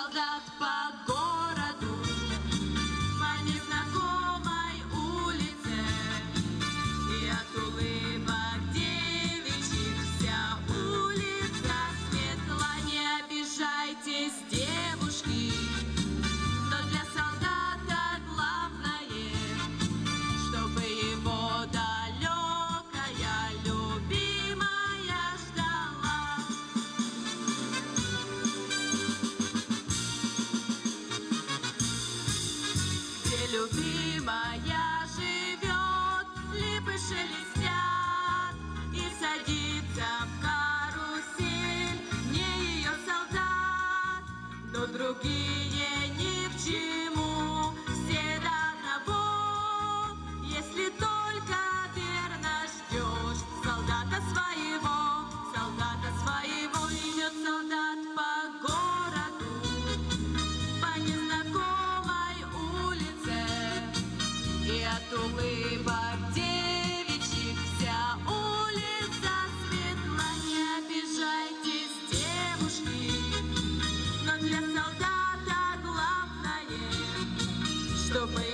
солдат погон. любимая живет, липы шелестят и садится в карусель не ее солдат, но другие. чтобы